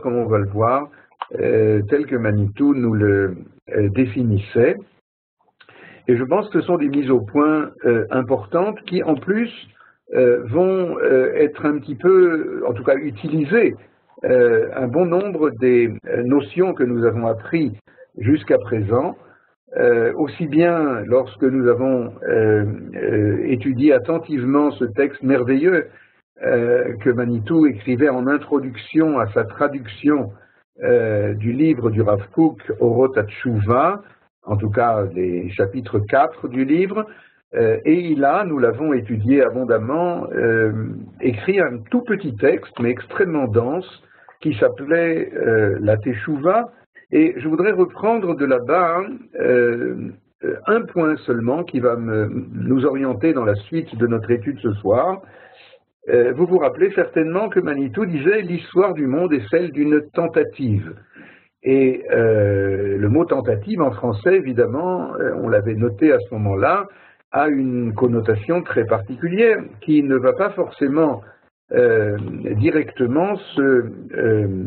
comme on va le voir, tel que Manitou nous le définissait. Et je pense que ce sont des mises au point importantes qui, en plus, vont être un petit peu, en tout cas, utilisées euh, un bon nombre des euh, notions que nous avons apprises jusqu'à présent, euh, aussi bien lorsque nous avons étudié attentivement ce texte merveilleux que Manitou écrivait en introduction à sa traduction du livre du Rav Kook, Orot en tout cas les chapitres 4 du livre, et il a, nous l'avons étudié abondamment, écrit un tout petit texte, mais extrêmement dense, qui s'appelait euh, la Teshuvah. Et je voudrais reprendre de là-bas euh, un point seulement qui va nous orienter dans la suite de notre étude ce soir. Euh, vous vous rappelez certainement que Manitou disait l'histoire du monde est celle d'une tentative. Et le mot tentative en français, évidemment, on l'avait noté à ce moment-là, a une connotation très particulière qui ne va pas forcément euh, directement se euh,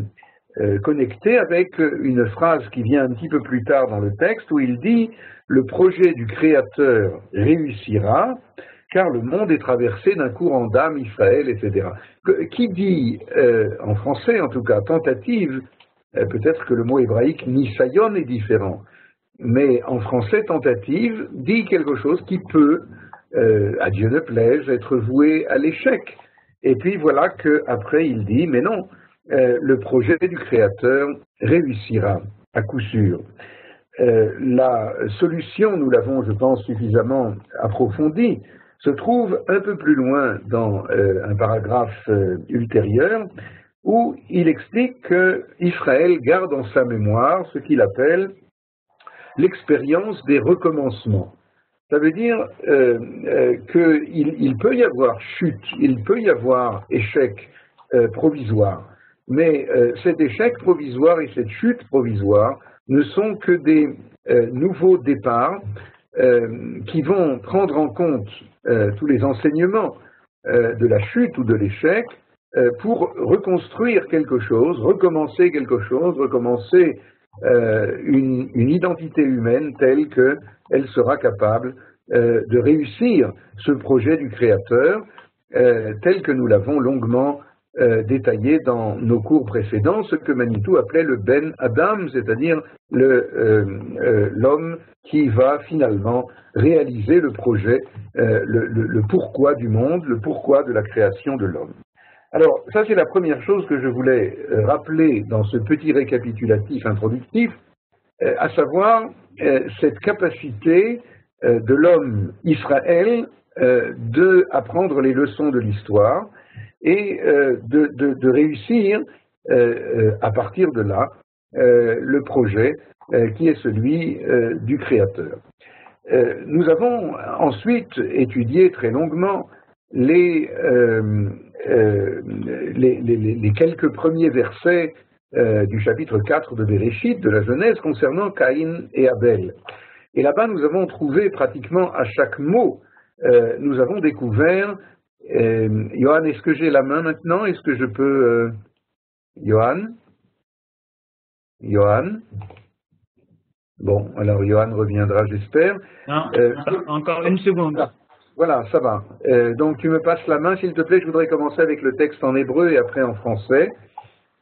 euh, connecter avec une phrase qui vient un petit peu plus tard dans le texte où il dit le projet du Créateur réussira car le monde est traversé d'un courant d'âme, Israël, etc. qui dit, en français en tout cas, tentative, peut-être que le mot hébraïque nisayon est différent, mais en français, tentative dit quelque chose qui peut, à Dieu ne plaise, être voué à l'échec. Et puis voilà qu'après il dit, mais non, euh, le projet du Créateur réussira à coup sûr. Euh, la solution, nous l'avons, je pense, suffisamment approfondie, se trouve un peu plus loin dans euh, un paragraphe ultérieur où il explique que Israël garde en sa mémoire ce qu'il appelle l'expérience des recommencements. Ça veut dire euh, euh, qu'il peut y avoir chute, il peut y avoir échec euh, provisoire, mais cet échec provisoire et cette chute provisoire ne sont que des nouveaux départs qui vont prendre en compte tous les enseignements de la chute ou de l'échec pour reconstruire quelque chose, recommencer quelque chose, recommencer euh, une, identité humaine telle qu'elle sera capable euh, de réussir ce projet du Créateur euh, tel que nous l'avons longuement détaillé dans nos cours précédents, ce que Manitou appelait le Ben Adam, c'est-à-dire l'homme qui va finalement réaliser le projet, le pourquoi du monde, le pourquoi de la création de l'homme. Alors, ça c'est la première chose que je voulais euh, rappeler dans ce petit récapitulatif introductif, euh, à savoir euh, cette capacité de l'homme Israël de apprendre les leçons de l'histoire et de, réussir à partir de là le projet qui est celui du Créateur. nous avons ensuite étudié très longuement les, euh, quelques premiers versets euh, du chapitre 4 de Bereshit, de la Genèse, concernant Caïn et Abel. Et là-bas, nous avons trouvé pratiquement à chaque mot, euh, nous avons découvert, Johan, est-ce que j'ai la main maintenant? Est-ce que je peux... Johan? Johan? Bon, alors Johan reviendra, j'espère. encore une seconde. Ah. Voilà, ça va. Euh, donc tu me passes la main, s'il te plaît. Je voudrais commencer avec le texte en hébreu et après en français.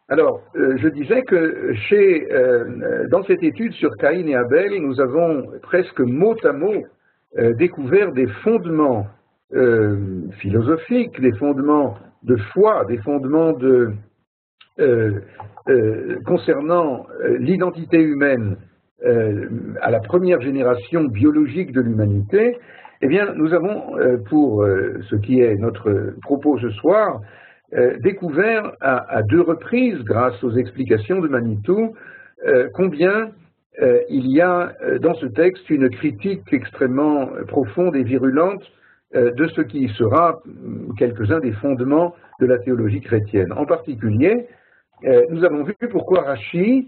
Alors, euh, je disais que chez, euh, dans cette étude sur Caïn et Abel, nous avons presque mot à mot découvert des fondements philosophiques, des fondements de foi, des fondements de, concernant l'identité humaine à la première génération biologique de l'humanité, eh bien, nous avons, euh, pour euh, ce qui est notre propos ce soir, euh, découvert à, deux reprises, grâce aux explications de Manitou, combien il y a dans ce texte une critique extrêmement profonde et virulente de ce qui sera hum, quelques-uns des fondements de la théologie chrétienne. En particulier, nous avons vu pourquoi Rachi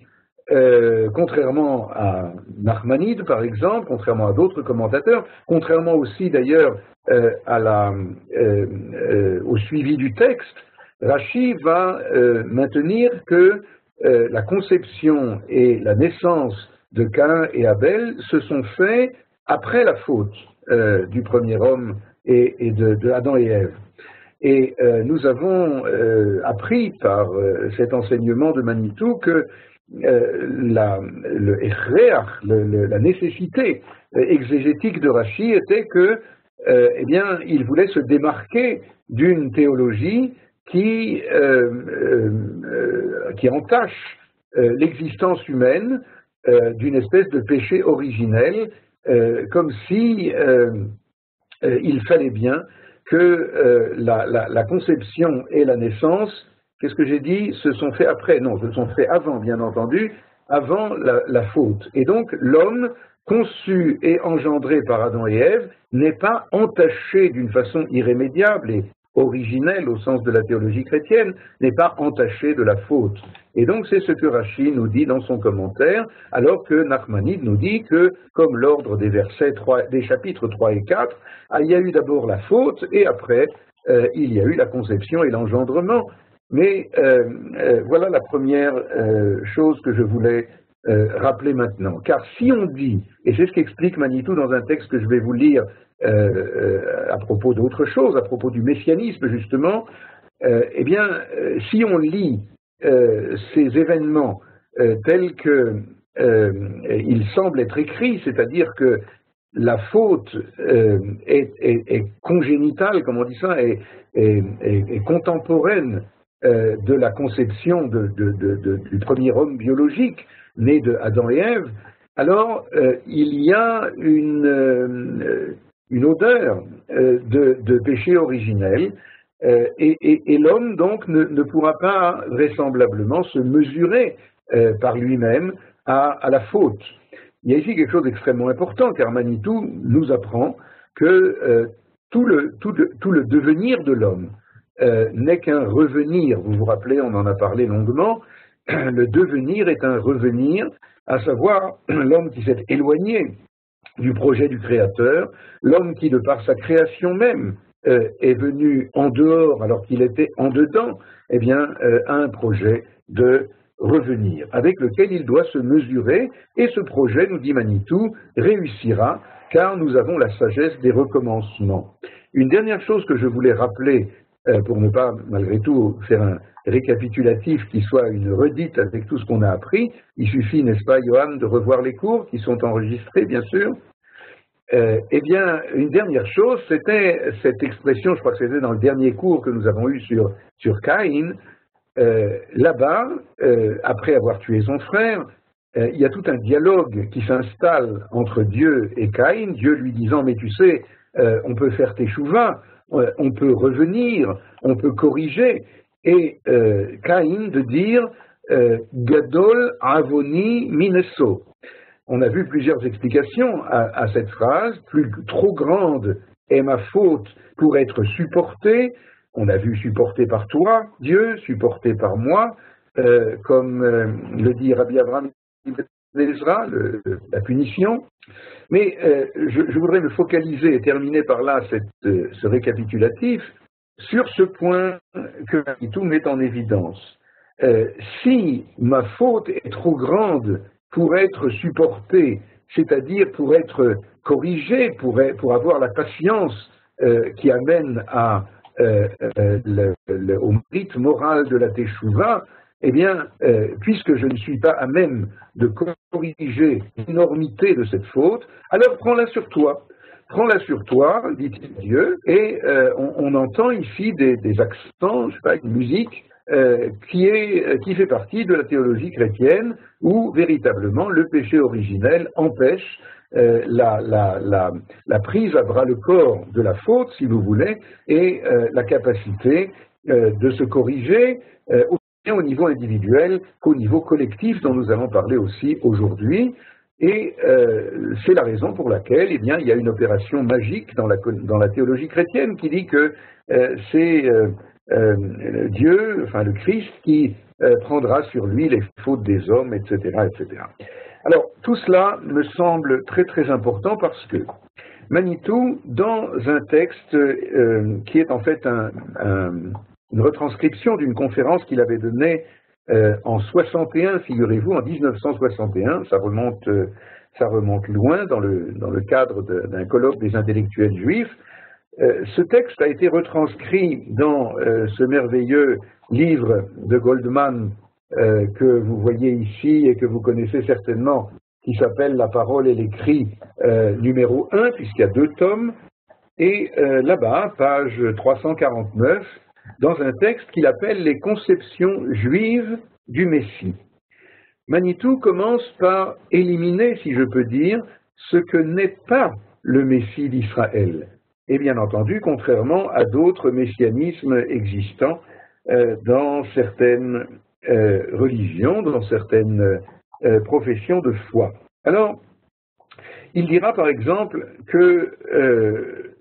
euh, contrairement à Nachmanide, par exemple, contrairement à d'autres commentateurs, contrairement aussi d'ailleurs euh, euh, au suivi du texte, Rachi va maintenir que la conception et la naissance de Cain et Abel se sont faits après la faute du premier homme et, de, Adam et Ève. Et nous avons appris par cet enseignement de Manitou que la, le, la nécessité exégétique de Rachi était que, eh bien, il voulait se démarquer d'une théologie qui, euh, euh, euh, qui entache l'existence humaine d'une espèce de péché originel, comme si il fallait bien que la, la, conception et la naissance, qu'est-ce que j'ai dit, se sont fait après Non, se sont fait avant, bien entendu, avant la, la faute. Et donc l'homme, conçu et engendré par Adam et Ève, n'est pas entaché d'une façon irrémédiable et originel au sens de la théologie chrétienne, n'est pas entaché de la faute. Et donc c'est ce que Rachid nous dit dans son commentaire, alors que Nachmanide nous dit que, comme l'ordre des versets 3, des chapitres 3 et 4, ah, il y a eu d'abord la faute et après euh, il y a eu la conception et l'engendrement. Mais euh, euh, voilà la première chose que je voulais rappeler maintenant. Car si on dit, et c'est ce qu'explique Manitou dans un texte que je vais vous lire euh, euh, à propos d'autre chose, à propos du messianisme justement, euh, eh bien, si on lit ces événements tels qu'ils semblent être écrits, c'est-à-dire que la faute est, congénitale, comme on dit ça, et est, contemporaine de la conception du premier homme biologique né de et Ève, alors il y a une, une odeur euh, de, péché originel, euh, et, l'homme donc ne, pourra pas vraisemblablement se mesurer euh, par lui-même à, la faute. Il y a ici quelque chose d'extrêmement important, car Manitou nous apprend que tout, le, devenir de l'homme n'est qu'un revenir. Vous vous rappelez, on en a parlé longuement, le devenir est un revenir, à savoir l'homme qui s'est éloigné du projet du Créateur, l'homme qui, de par sa création même, euh, est venu en dehors alors qu'il était en dedans, eh bien, euh, a un projet de revenir, avec lequel il doit se mesurer, et ce projet, nous dit Manitou, réussira, car nous avons la sagesse des recommencements. Une dernière chose que je voulais rappeler, euh, pour ne pas, malgré tout, faire un, récapitulatif qui soit une redite avec tout ce qu'on a appris. Il suffit, n'est-ce pas, Johan, de revoir les cours qui sont enregistrés, bien sûr. Euh, eh bien, une dernière chose, c'était cette expression, je crois que c'était dans le dernier cours que nous avons eu sur, sur Caïn. Euh, là-bas, euh, après avoir tué son frère, il y a tout un dialogue qui s'installe entre Dieu et Caïn, Dieu lui disant, mais tu sais, on peut faire tes chouvas, on peut revenir, on peut corriger, et euh, Caïn de dire euh, Gadol Avoni Mineso. On a vu plusieurs explications à, cette phrase. Trop grande est ma faute pour être supportée. On a vu supportée par toi, Dieu, supportée par moi, euh, comme le dit Rabbi Abraham La punition. Mais je, voudrais me focaliser et terminer par là ce récapitulatif sur ce point que tout met en évidence. Euh, si ma faute est trop grande pour être supportée, c'est-à-dire pour être corrigée, pour, avoir la patience euh, qui amène euh, au mérite moral de la Teshuvah, eh bien, puisque je ne suis pas à même de corriger l'énormité de cette faute, alors prends-la sur toi. Prends-la sur toi, dit Dieu, et euh, on, entend ici des, accents, je sais pas, une musique euh, qui, est, euh, qui fait partie de la théologie chrétienne, où véritablement le péché originel empêche la, la, la, prise à bras le corps de la faute, si vous voulez, et la capacité de se corriger au niveau individuel qu'au niveau collectif dont nous allons parler aussi aujourd'hui. Et euh, c'est la raison pour laquelle eh bien, il y a une opération magique dans la, dans la théologie chrétienne qui dit que euh, c'est euh, Dieu, enfin le Christ, qui prendra sur lui les fautes des hommes, etc., etc. Alors, tout cela me semble très très important parce que Manitou, dans un texte qui est en fait un, une retranscription d'une conférence qu'il avait donnée en 61, figurez-vous, en 1961, ça remonte, ça remonte loin dans le, dans le cadre d'un colloque des intellectuels juifs. ce texte a été retranscrit dans ce merveilleux livre de Goldman que vous voyez ici et que vous connaissez certainement, qui s'appelle La parole et l'écrit numéro 1, puisqu'il y a deux tomes, et euh, là-bas, page 349, dans un texte qu'il appelle Les conceptions juives du Messie. Manitou commence par éliminer, si je peux dire, ce que n'est pas le Messie d'Israël. Et bien entendu, contrairement à d'autres messianismes existants euh, dans certaines euh, religions, dans certaines professions de foi. Alors, il dira par exemple que euh,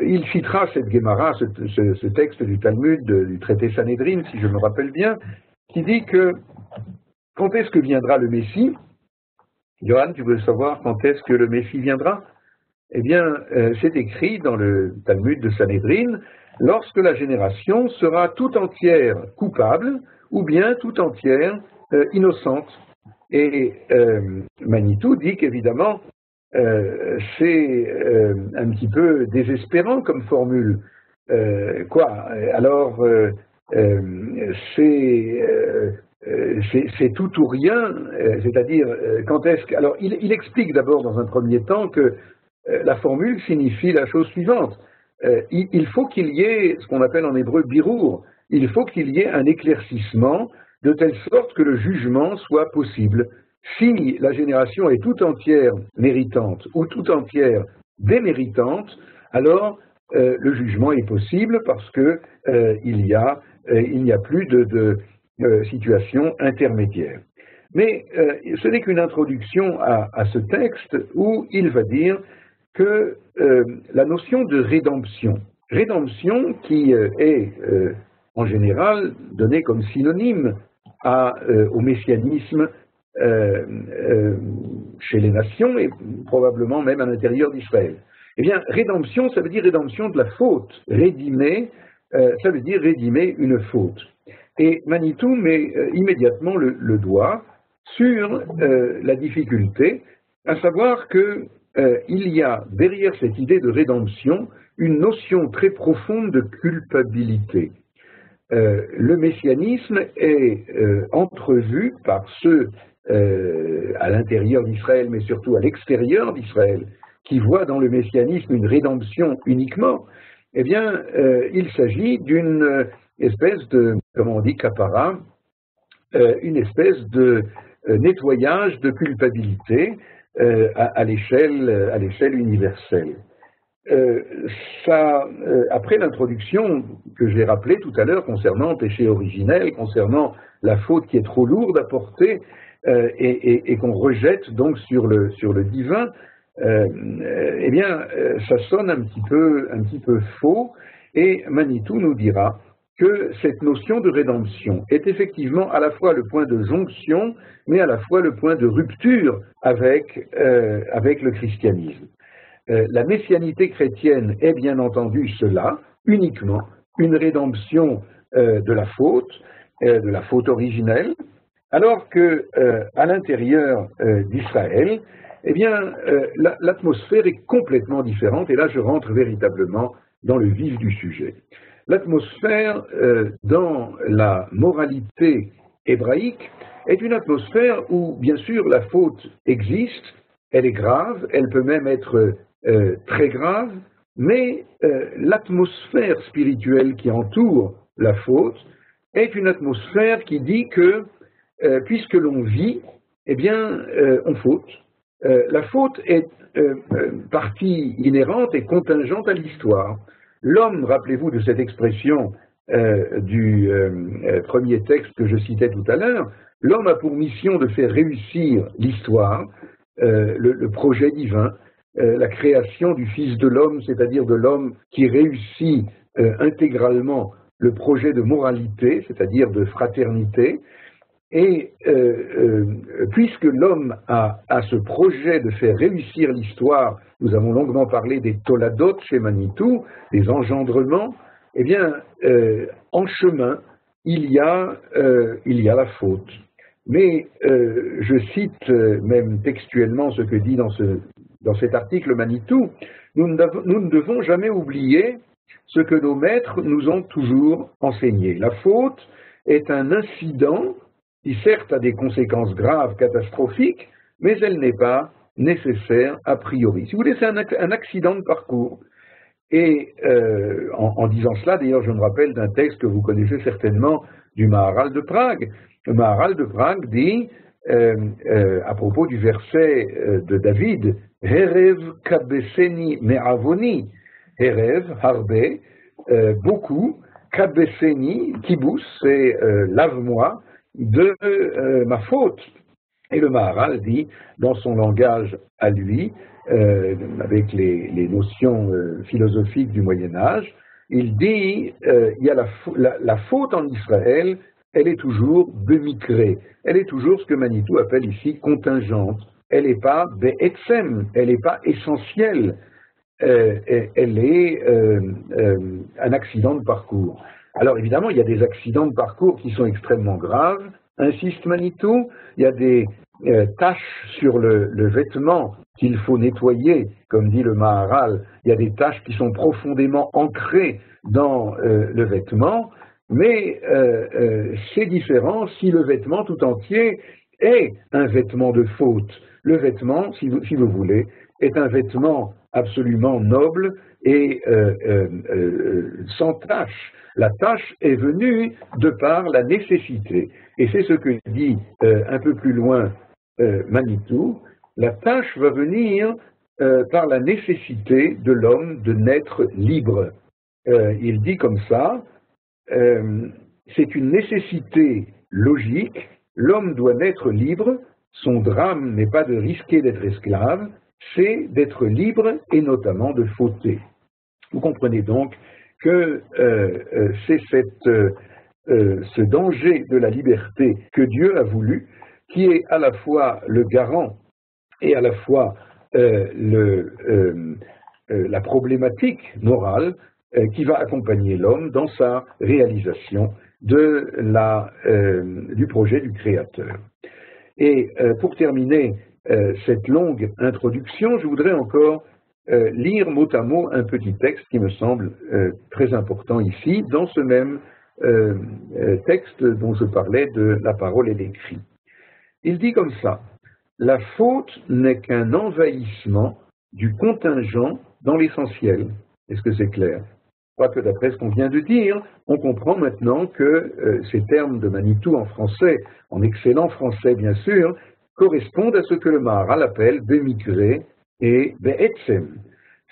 il citera cette Gemara, ce, texte du Talmud, du traité Sanhedrin, si je me rappelle bien, qui dit que quand est-ce que viendra le Messie? Johan, tu veux savoir quand est-ce que le Messie viendra? Eh bien, euh, c'est écrit dans le Talmud de Sanhedrin, lorsque la génération sera tout entière coupable ou bien tout entière euh, innocente. Et Manitou dit qu'évidemment, euh, c'est euh, un petit peu désespérant comme formule. Euh, quoi? Alors, c'est tout ou rien, c'est-à-dire quand est-ce que... Alors, il, il explique d'abord dans un premier temps que la formule signifie la chose suivante. Il, il, faut qu'il y ait ce qu'on appelle en hébreu birour, il faut qu'il y ait un éclaircissement de telle sorte que le jugement soit possible. Si la génération est tout entière méritante ou tout entière déméritante, alors euh, le jugement est possible parce qu'il euh, n'y a, euh, plus de, situation intermédiaire. Mais ce n'est qu'une introduction à, ce texte où il va dire que la notion de rédemption, rédemption qui est en général donnée comme synonyme au messianisme euh, euh, chez les nations et probablement même à l'intérieur d'Israël. Eh bien, rédemption, ça veut dire rédemption de la faute. Rédimer, euh, ça veut dire rédimer une faute. Et Manitou met immédiatement le, doigt sur la difficulté, à savoir que il y a derrière cette idée de rédemption une notion très profonde de culpabilité. le messianisme est entrevu par ceux euh, à l'intérieur d'Israël, mais surtout à l'extérieur d'Israël, qui voit dans le messianisme une rédemption uniquement, eh bien, euh, il s'agit d'une espèce de, comment on dit, capara, euh, une espèce de nettoyage de culpabilité à, l'échelle à l'échelle universelle. ça, après l'introduction que j'ai rappelée tout à l'heure concernant péché originel, concernant la faute qui est trop lourde à porter, euh, et, qu'on rejette donc sur le, sur le divin, euh, eh bien, euh, ça sonne un petit, peu, un petit peu faux, et Manitou nous dira que cette notion de rédemption est effectivement à la fois le point de jonction, mais à la fois le point de rupture avec, avec le christianisme. la messianité chrétienne est bien entendu cela, uniquement une rédemption de la faute, de la faute originelle, alors que euh, à l'intérieur euh, d'Israël, eh bien, euh, l'atmosphère est complètement différente, et là je rentre véritablement dans le vif du sujet. L'atmosphère dans la moralité hébraïque est une atmosphère où, bien sûr, la faute existe, elle est grave, elle peut même être très grave, mais l'atmosphère spirituelle qui entoure la faute est une atmosphère qui dit que euh, puisque l'on vit, eh bien, euh, on faute. Euh, la faute est partie inhérente et contingente à l'histoire. L'homme, rappelez-vous de cette expression du premier texte que je citais tout à l'heure, l'homme a pour mission de faire réussir l'histoire, le, projet divin, la création du Fils de l'homme, c'est-à-dire de l'homme qui réussit intégralement le projet de moralité, c'est-à-dire de fraternité, et euh, euh, puisque l'homme a, ce projet de faire réussir l'histoire, nous avons longuement parlé des toladot chez Manitou, des engendrements, eh bien, euh, en chemin, il y a, il y a la faute. Mais je cite même textuellement ce que dit dans, ce, dans cet article Manitou, nous ne devons jamais oublier ce que nos maîtres nous ont toujours enseigné. La faute est un incident qui certes a des conséquences graves, catastrophiques, mais elle n'est pas nécessaire a priori. Si vous voulez, c'est un, accident de parcours. Et euh, en, disant cela, d'ailleurs, je me rappelle d'un texte que vous connaissez certainement du Maharal de Prague. Le Maharal de Prague dit, euh, euh, à propos du verset de David, Herev kabeseni me'avoni, Herev, harbe, beaucoup, kabeseni, kibous, c'est lave-moi de ma faute. Et le Maharal dit, dans son langage à lui, euh, avec les, notions euh, philosophiques du Moyen Âge, il dit, euh, il y a la, faute en Israël, elle est toujours bemicrée, elle est toujours ce que Manitou appelle ici contingente, elle n'est pas be'etzem, elle n'est pas essentielle, elle est un accident de parcours. Alors évidemment, il y a des accidents de parcours qui sont extrêmement graves, insiste Manitou, il y a des euh, taches sur le, vêtement qu'il faut nettoyer, comme dit le Maharal, il y a des taches qui sont profondément ancrées dans euh, le vêtement, mais euh, c'est différent si le vêtement tout entier est un vêtement de faute. Le vêtement, si vous, si vous voulez, est un vêtement absolument noble et sans tache. La tâche est venue de par la nécessité. Et c'est ce que dit euh, un peu plus loin euh, Manitou. La tâche va venir euh, par la nécessité de l'homme de naître libre. il dit comme ça, c'est une nécessité logique, l'homme doit naître libre, son drame n'est pas de risquer d'être esclave, c'est d'être libre et notamment de fauter. Vous comprenez donc que euh, euh, c'est euh, ce danger de la liberté que Dieu a voulu, qui est à la fois le garant et à la fois la problématique morale qui va accompagner l'homme dans sa réalisation de la, du projet du Créateur. Et pour terminer cette longue introduction, je voudrais encore euh, lire mot à mot un petit texte qui me semble euh, très important ici, dans ce même euh, texte dont je parlais de la parole et l'écrit. Il dit comme ça, la faute n'est qu'un envahissement du contingent dans l'essentiel. Est-ce que c'est clair? Je crois que d'après ce qu'on vient de dire, on comprend maintenant que ces termes de Manitou en français, en excellent français bien sûr, correspondent à ce que le Maharal appelle bémigré et Be'etzem,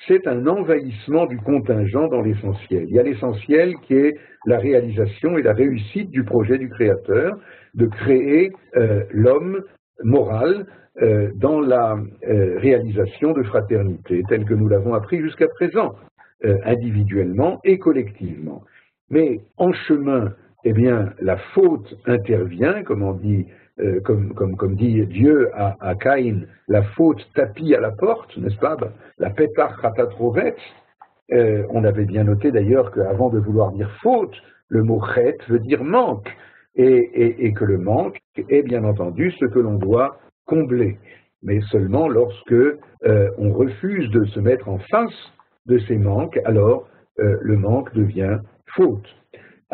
c'est un envahissement du contingent dans l'essentiel. Il y a l'essentiel qui est la réalisation et la réussite du projet du Créateur, de créer euh, l'homme moral euh, dans la euh, réalisation de fraternité, telle que nous l'avons appris jusqu'à présent, individuellement et collectivement. Mais en chemin, eh bien, la faute intervient, comme euh, dit Dieu à, Caïn, la faute tapis à la porte, n'est-ce pas? Ben, La pétar. Euh, on avait bien noté d'ailleurs qu'avant de vouloir dire faute, le mot chet veut dire manque, et, que le manque est bien entendu ce que l'on doit combler, mais seulement lorsque euh, on refuse de se mettre en face de ces manques, alors le manque devient faute.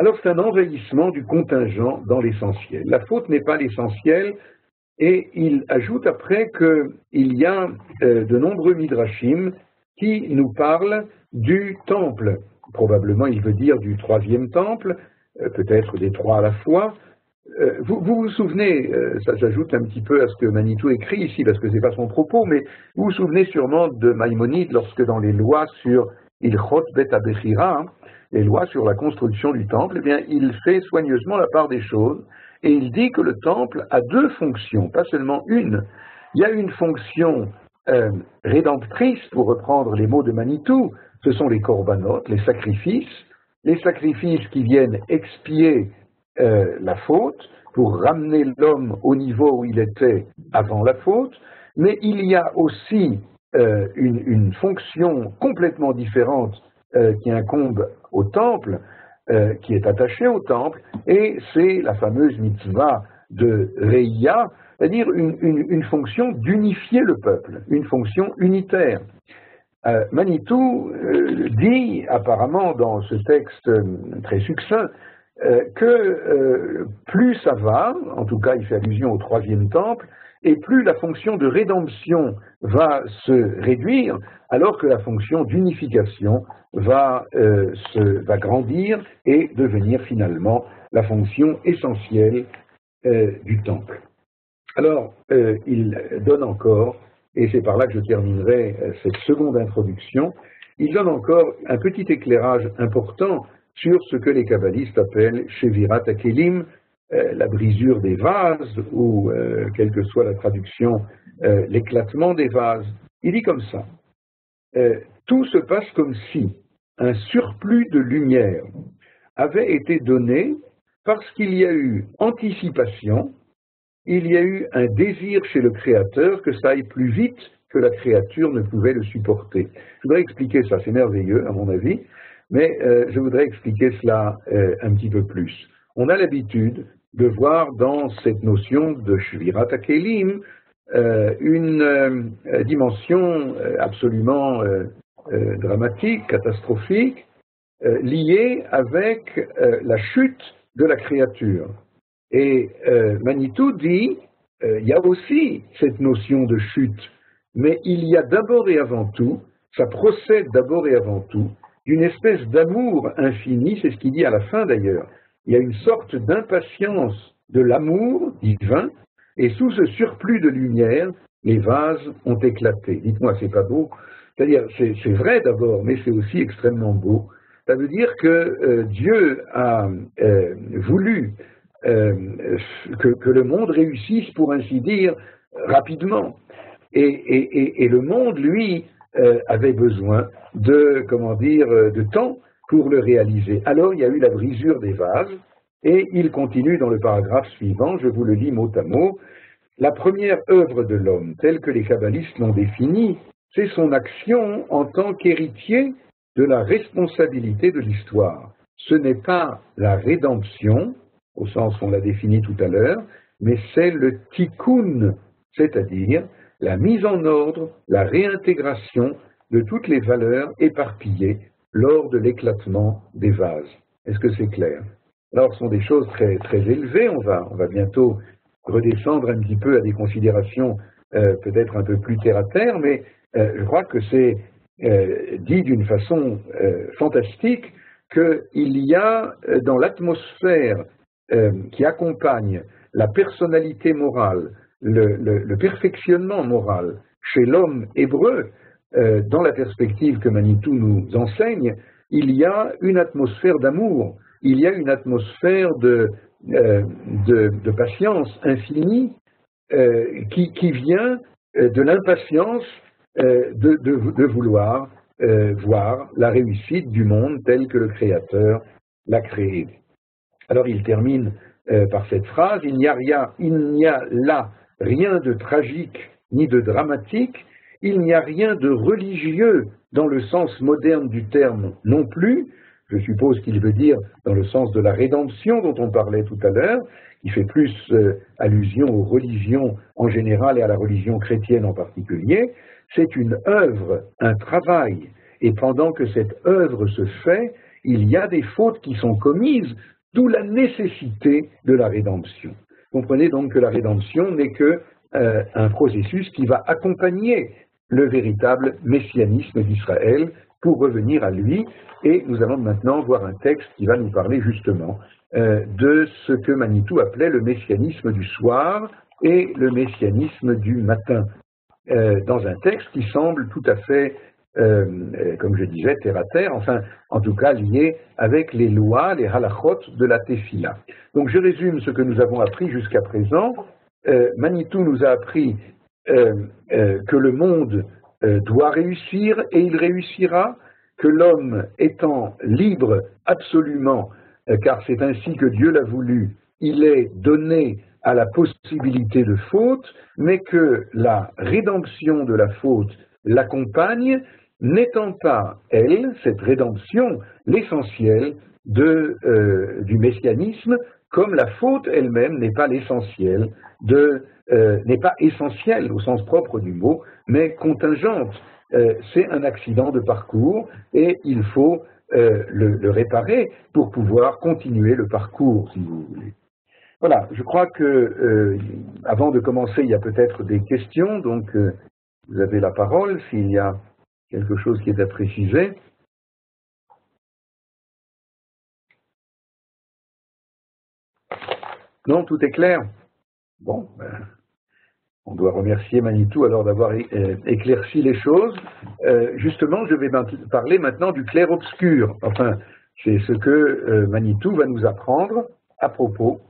Alors c'est un envahissement du contingent dans l'essentiel. La faute n'est pas l'essentiel, et il ajoute après qu'il y a euh, de nombreux midrashim qui nous parlent du temple. Probablement il veut dire du troisième temple, euh, peut-être des trois à la fois. Euh, vous, vous, souvenez, ça j'ajoute un petit peu à ce que Manitou écrit ici, parce que ce n'est pas son propos, mais vous vous souvenez sûrement de Maïmonide lorsque dans les lois sur Ilchot Bet Abechira, les lois sur la construction du temple, eh bien, il fait soigneusement la part des choses et il dit que le temple a deux fonctions, pas seulement une. Il y a une fonction euh, rédemptrice, pour reprendre les mots de Manitou, ce sont les corbanotes, les sacrifices, les sacrifices qui viennent expier euh, la faute, pour ramener l'homme au niveau où il était avant la faute, mais il y a aussi euh, une, une, fonction complètement différente qui incombe au temple, euh, qui est attachée au temple, et c'est la fameuse mitzvah de Reia, c'est-à-dire une, fonction d'unifier le peuple, une fonction unitaire. Euh, Manitou euh, dit apparemment dans ce texte très succinct que plus ça va, en tout cas il fait allusion au troisième temple, et plus la fonction de rédemption va se réduire, alors que la fonction d'unification va, euh, va grandir et devenir finalement la fonction essentielle euh, du temple. Alors, euh, il donne encore, et c'est par là que je terminerai cette seconde introduction, il donne encore un petit éclairage important sur ce que les kabbalistes appellent Shevirat Akelim, la brisure des vases, ou euh, quelle que soit la traduction, euh, l'éclatement des vases. Il dit comme ça. tout se passe comme si un surplus de lumière avait été donné parce qu'il y a eu anticipation, il y a eu un désir chez le Créateur que ça aille plus vite que la créature ne pouvait le supporter. Je voudrais expliquer ça, c'est merveilleux à mon avis, mais je voudrais expliquer cela un petit peu plus. On a l'habitude de voir dans cette notion de Shvirat Akelim euh, une euh, dimension euh, absolument dramatique, catastrophique, liée avec la chute de la créature. Et Manitou dit, il y a aussi cette notion de chute, mais il y a d'abord et avant tout, ça procède d'abord et avant tout d'une espèce d'amour infini, c'est ce qu'il dit à la fin d'ailleurs, il y a une sorte d'impatience de l'amour divin, et sous ce surplus de lumière, les vases ont éclaté. Dites-moi, c'est pas beau C'est-à-dire, c'est vrai d'abord, mais c'est aussi extrêmement beau. Ça veut dire que euh, Dieu a euh, voulu euh, que, le monde réussisse, pour ainsi dire, rapidement. Et, et le monde, lui, avait besoin de, comment dire, de temps pour le réaliser. Alors il y a eu la brisure des vases, et il continue dans le paragraphe suivant, je vous le lis mot à mot, la première œuvre de l'homme, telle que les kabbalistes l'ont définie, c'est son action en tant qu'héritier de la responsabilité de l'histoire. Ce n'est pas la rédemption, au sens qu'on l'a défini tout à l'heure, mais c'est le tikkun, c'est-à-dire la mise en ordre, la réintégration de toutes les valeurs éparpillées lors de l'éclatement des vases. Est-ce que c'est clair? Alors, ce sont des choses très, très élevées. On va, on va bientôt redescendre un petit peu à des considérations euh, peut-être un peu plus terre à terre, mais euh, je crois que c'est euh, dit d'une façon fantastique qu'il y a dans l'atmosphère qui accompagne la personnalité morale, le perfectionnement moral chez l'homme hébreu, euh, dans la perspective que Manitou nous enseigne, il y a une atmosphère d'amour, il y a une atmosphère de, euh, patience infinie euh, qui, vient de l'impatience de, de, vouloir voir la réussite du monde tel que le Créateur l'a créé. Alors il termine par cette phrase, il n'y a il n'y a là rien de tragique ni de dramatique, il n'y a rien de religieux dans le sens moderne du terme non plus. Je suppose qu'il veut dire dans le sens de la rédemption dont on parlait tout à l'heure, qui fait plus euh, allusion aux religions en général et à la religion chrétienne en particulier. C'est une œuvre, un travail. Et pendant que cette œuvre se fait, il y a des fautes qui sont commises, d'où la nécessité de la rédemption. Comprenez donc que la rédemption n'est que euh, un processus qui va accompagner le véritable messianisme d'Israël pour revenir à lui. Et nous allons maintenant voir un texte qui va nous parler justement euh, de ce que Manitou appelait le messianisme du soir et le messianisme du matin, euh, dans un texte qui semble tout à fait, euh, comme je disais, terre à terre, enfin, en tout cas lié avec les lois, les halachot de la tefila. Donc je résume ce que nous avons appris jusqu'à présent. Manitou nous a appris que le monde euh, doit réussir et il réussira, que l'homme étant libre absolument, car c'est ainsi que Dieu l'a voulu, il est donné à la possibilité de faute, mais que la rédemption de la faute l'accompagne, n'étant pas, elle, cette rédemption, l'essentiel euh, du messianisme, comme la faute elle-même n'est pas l'essentiel de euh, n'est pas essentielle au sens propre du mot, mais contingente. Euh, c'est un accident de parcours et il faut le, le, réparer pour pouvoir continuer le parcours, si vous voulez. Voilà, je crois que avant de commencer, il y a peut-être des questions, donc vous avez la parole s'il y a quelque chose qui est à préciser. Non, tout est clair. Bon, ben, on doit remercier Manitou alors d'avoir euh, éclairci les choses. Euh, justement, je vais parler maintenant du clair-obscur. Enfin, c'est ce que euh, Manitou va nous apprendre à propos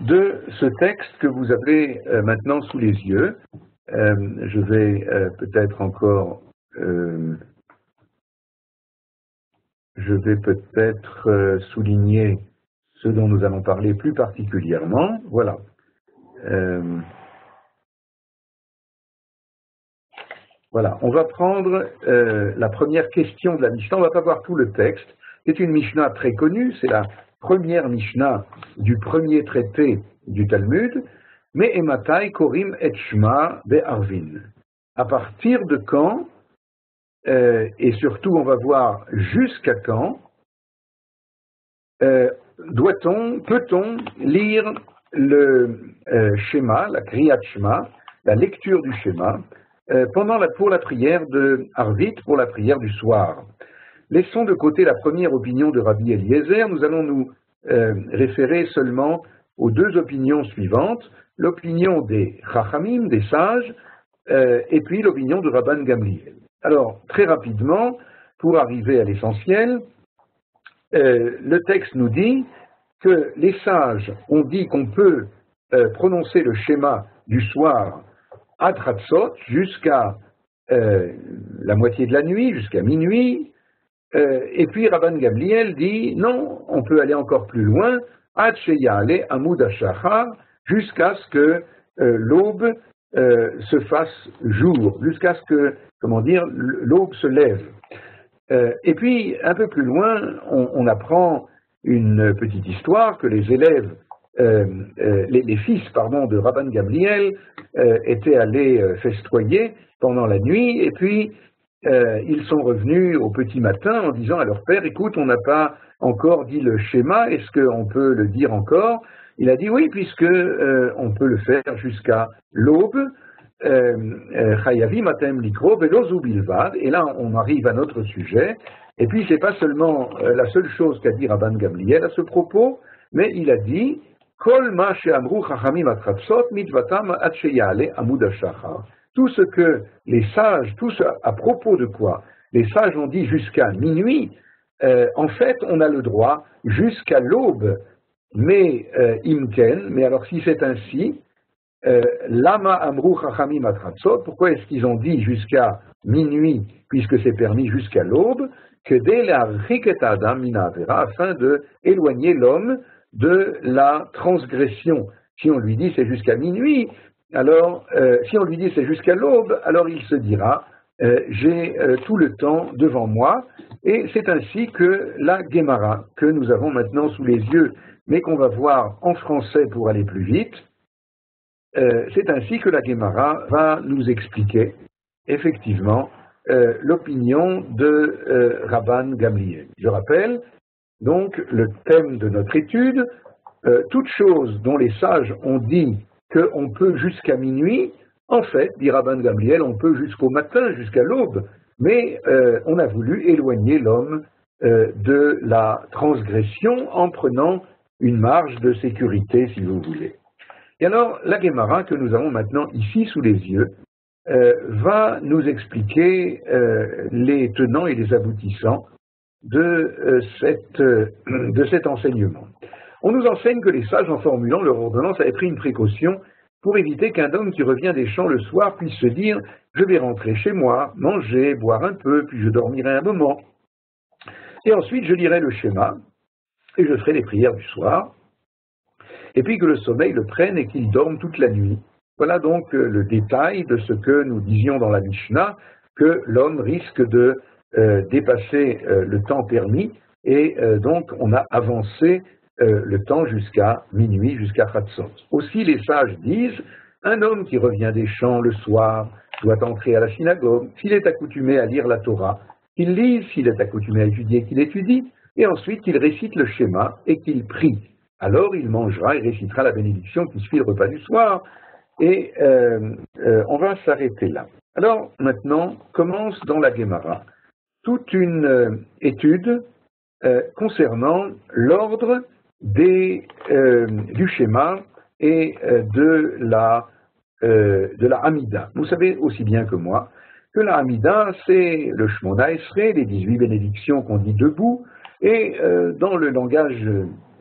de ce texte que vous avez maintenant sous les yeux. je vais peut-être encore je vais peut-être souligner ce dont nous allons parler plus particulièrement. Voilà. Euh, voilà, on va prendre euh, la première question de la Mishnah. On ne va pas voir tout le texte. C'est une Mishnah très connue, c'est la première Mishnah du premier traité du Talmud. Mais Ematai Korim et Shma Arvin. À partir de quand, euh, et surtout on va voir jusqu'à quand, doit-on, peut-on lire le euh, schéma, la Kriyat Shema, la lecture du schéma, euh, pendant pour la prière de Arvit, pour la prière du soir? Laissons de côté la première opinion de Rabbi Eliezer, nous allons nous euh, référer seulement aux deux opinions suivantes, l'opinion des Chachamim, des sages, et puis l'opinion de Rabban Gamliel. Alors, très rapidement, pour arriver à l'essentiel, euh, le texte nous dit que les sages ont dit qu'on peut euh, prononcer le schéma du soir à jusqu'à euh, la moitié de la nuit, jusqu'à minuit, et puis Rabban Gabriel dit non, on peut aller encore plus loin, jusqu'à ce que l'aube se fasse jour, jusqu'à ce que, comment dire, l'aube se lève. Euh, et puis, un peu plus loin, on, apprend une petite histoire que les élèves, euh, euh, les, fils pardon, de Rabban Gabriel étaient allés festoyer pendant la nuit, et puis ils sont revenus au petit matin en disant à leur père, écoute, on n'a pas encore dit le schéma, est-ce qu'on peut le dire encore? Il a dit oui, puisque on peut le faire jusqu'à l'aube, euh, euh, et là on arrive à notre sujet, et puis c'est pas seulement euh, la seule chose qu'a dit Rabban Gamliel à ce propos, mais il a dit tout ce que les sages, tout ce à propos de quoi les sages ont dit jusqu'à minuit, en fait on a le droit jusqu'à l'aube, mais imken, mais alors si c'est ainsi, Lama Amru Chachamim pourquoi est-ce qu'ils ont dit jusqu'à minuit, puisque c'est permis jusqu'à l'aube, que dès la Adam Minavera, afin de éloigner l'homme de la transgression. Si on lui dit c'est jusqu'à minuit, alors, euh, si on lui dit c'est jusqu'à l'aube, alors il se dira, euh, j'ai tout le temps devant moi, et c'est ainsi que la Gemara, que nous avons maintenant sous les yeux, mais qu'on va voir en français pour aller plus vite, euh, c'est ainsi que la Gemara va nous expliquer effectivement euh, l'opinion de euh, Rabban Gamliel. Je rappelle donc le thème de notre étude, toute chose dont les sages ont dit qu'on peut jusqu'à minuit, en fait, dit Rabban Gamliel, on peut jusqu'au matin, jusqu'à l'aube, mais on a voulu éloigner l'homme de la transgression en prenant une marge de sécurité, si vous voulez. Et alors, la Gemara que nous avons maintenant ici sous les yeux euh, va nous expliquer euh, les tenants et les aboutissants de, euh, de cet enseignement. On nous enseigne que les sages, en formulant leur ordonnance, avaient pris une précaution pour éviter qu'un homme qui revient des champs le soir puisse se dire je vais rentrer chez moi, manger, boire un peu, puis je dormirai un moment. Et ensuite, je lirai le schéma et je ferai les prières du soir et puis que le sommeil le prenne et qu'il dorme toute la nuit. Voilà donc euh, le détail de ce que nous disions dans la Mishnah, que l'homme risque de euh, dépasser euh, le temps permis Et donc, on a avancé le temps jusqu'à minuit, jusqu'à Khatsot. Aussi, les sages disent, un homme qui revient des champs le soir doit entrer à la synagogue, s'il est accoutumé à lire la Torah, qu'il lise, s'il est accoutumé à étudier, qu'il étudie, et ensuite qu'il récite le schéma et qu'il prie. Alors il mangera et récitera la bénédiction qui suit le repas du soir, et euh, euh, on va s'arrêter là. Alors maintenant commence dans la Gemara toute une euh, étude concernant l'ordre du schéma et de la de Hamida. Vous savez aussi bien que moi que la Hamida, c'est le Shmona Esrei, les 18 bénédictions qu'on dit debout, et dans le langage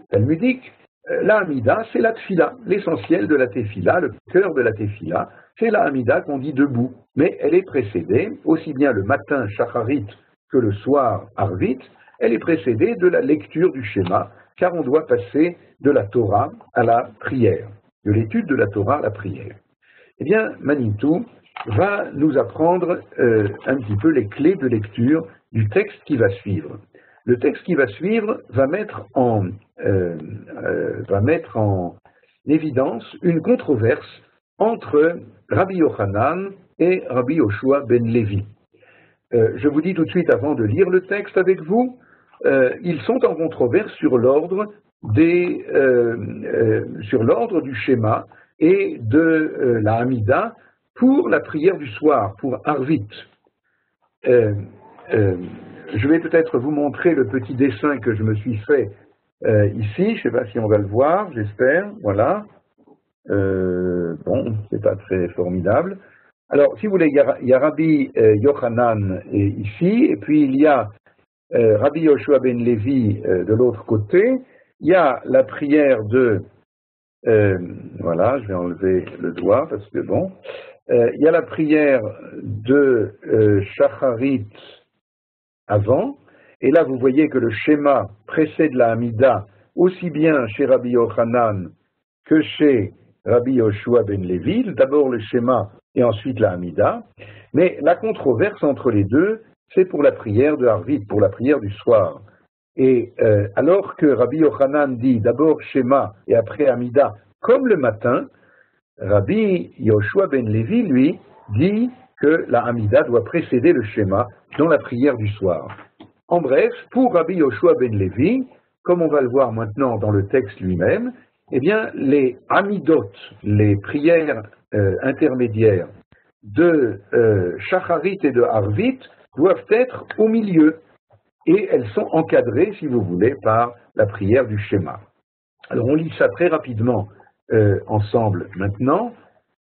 talmudique, euh, la Hamida, c'est la Tfila, l'essentiel de la Tefila, le cœur de la Tefila, c'est la Hamida qu'on dit debout, mais elle est précédée, aussi bien le matin Shacharit que le soir Arvit, elle est précédée de la lecture du schéma, car on doit passer de la Torah à la prière, de l'étude de la Torah à la prière. Eh bien, Manitou va nous apprendre euh, un petit peu les clés de lecture du texte qui va suivre. Le texte qui va suivre va mettre en, euh, euh, va mettre en évidence une controverse entre Rabbi Yochanan et Rabbi Yoshua ben Levi. je vous dis tout de suite avant de lire le texte avec vous, ils sont en controverse sur l'ordre sur l'ordre du schéma et de euh, la Hamida pour la prière du soir, pour Arvit. Euh, euh, je vais peut-être vous montrer le petit dessin que je me suis fait ici. Je ne sais pas si on va le voir, j'espère. Voilà. bon, c'est pas très formidable. Alors, si vous voulez, il y a, Rabbi Yochanan ici, et puis il y a Rabbi Yoshua ben Levi de l'autre côté. Il y a la prière de euh, voilà, je vais enlever le doigt parce que bon. Euh, il y a la prière de euh, Shacharit avant, et là vous voyez que le schéma précède la Hamida aussi bien chez Rabbi Yochanan que chez Rabbi Yoshua ben Levi, d'abord le schéma et ensuite la Hamida, mais la controverse entre les deux, c'est pour la prière de Harvit, pour la prière du soir. Et euh, alors que Rabbi Yochanan dit d'abord Shema et après Amida, comme le matin, Rabbi Yoshua ben Levi, lui, dit que la Amida doit précéder le Shema dans la prière du soir. En bref, pour Rabbi Yoshua ben Levi, comme on va le voir maintenant dans le texte lui-même, eh bien, les Amidot, les prières euh, intermédiaires de euh, Shacharit et de Harvit, doivent être au milieu et elles sont encadrées, si vous voulez, par la prière du schéma. Alors on lit ça très rapidement euh, ensemble maintenant,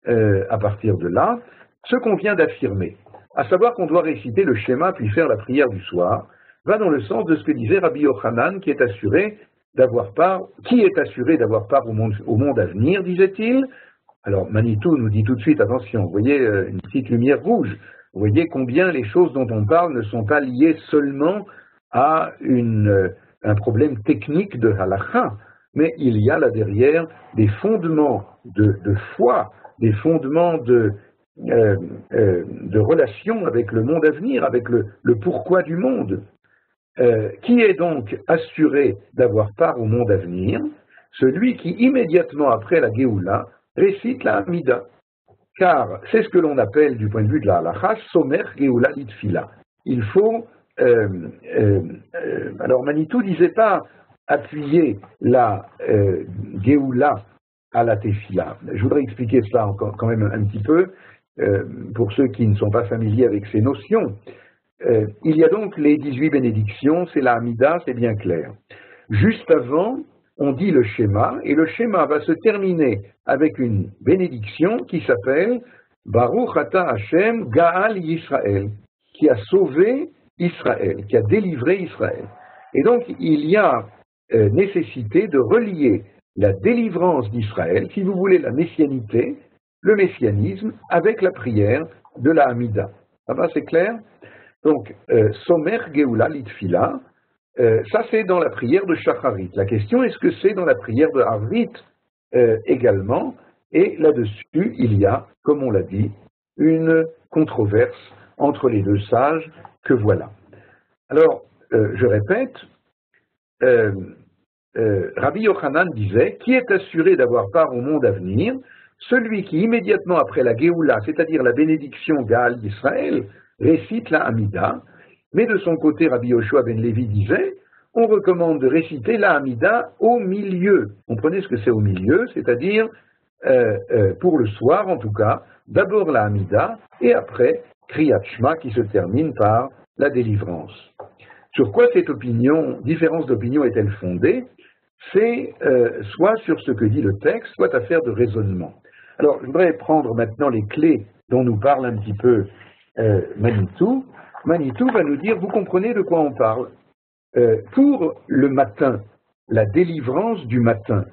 euh, à partir de là, ce qu'on vient d'affirmer, à savoir qu'on doit réciter le schéma puis faire la prière du soir, va dans le sens de ce que disait Rabbi Yochanan, qui est assuré d'avoir part, qui est assuré d'avoir part au monde, à venir, disait-il. Alors Manitou nous dit tout de suite, attention, vous voyez euh, une petite lumière rouge, vous voyez combien les choses dont on parle ne sont pas liées seulement à euh, un problème technique de halakha, mais il y a là derrière des fondements de, de foi, des fondements de, euh, euh, de relation avec le monde à venir, avec le, pourquoi du monde. qui est donc assuré d'avoir part au monde à venir? Celui qui, immédiatement après la Géoula, récite la Hamida. Car c'est ce que l'on appelle, du point de vue de la halacha, Somer Géoula Litfila. Il faut euh, euh, euh, alors Manitou disait pas appuyer la euh, Géoula à la Tefila. Je voudrais expliquer cela quand même un petit peu pour ceux qui ne sont pas familiers avec ces notions. il y a donc les 18 bénédictions, c'est la Hamida, c'est bien clair. Juste avant, on dit le schéma, et le schéma va se terminer avec une bénédiction qui s'appelle Baruch Ata Hashem Gaal Yisrael, qui a sauvé Israël, qui a délivré Israël. Et donc, il y a euh, nécessité de relier la délivrance d'Israël, si vous voulez la messianité, le messianisme, avec la prière de la Hamida. Ça va, c'est clair? Donc, euh, Somer Geoula Litfila, euh, ça c'est dans la prière de Shacharit. La question est-ce que c'est dans la prière de Harvit également? Et là-dessus, il y a, comme on l'a dit, une controverse entre les deux sages que voilà. Alors, euh, je répète, Rabbi Yochanan disait, qui est assuré d'avoir part au monde à venir? Celui qui immédiatement après la Géoula, c'est-à-dire la bénédiction Gaal d'Israël, récite la Hamida, mais de son côté, Rabbi Yoshua ben Levi disait, on recommande de réciter la Hamida au milieu. Comprenez ce que c'est au milieu, c'est-à-dire euh, euh, pour le soir en tout cas, d'abord la Hamida et après Kriyat Shema qui se termine par la délivrance. Sur quoi cette opinion, différence d'opinion est-elle fondée? C'est euh, soit sur ce que dit le texte, soit affaire de raisonnement. Alors, je voudrais prendre maintenant les clés dont nous parle un petit peu Manitou. Manitou va nous dire, vous comprenez de quoi on parle euh, pour le matin, la délivrance du matin,